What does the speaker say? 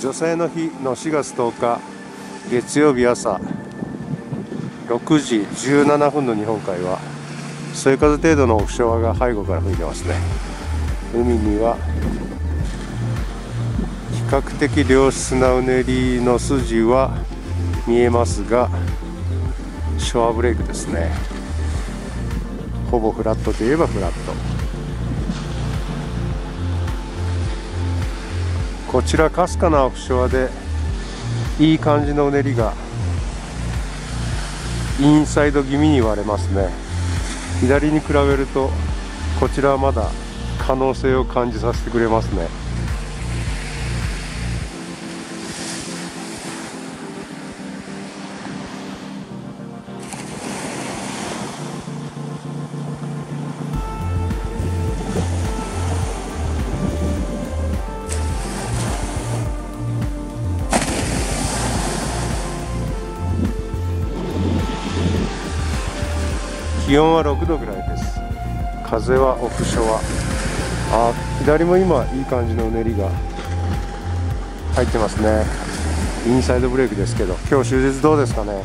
女性の日の4月10日月曜日朝6時17分の日本海はそよ風程度のオフショアが背後から吹いてますね。海には比較的良質なうねりの筋は見えますがショアブレイクですね。ほぼフラットといえばフラット。こちらかすかなオフショアでいい感じのうねりがインサイド気味に割れますね。左に比べるとこちらはまだ可能性を感じさせてくれますね。気温は6度ぐらいです。風はオフショアあ左も今いい感じのうねりが入ってますね。インサイドブレークですけど。今日終日どうですかね？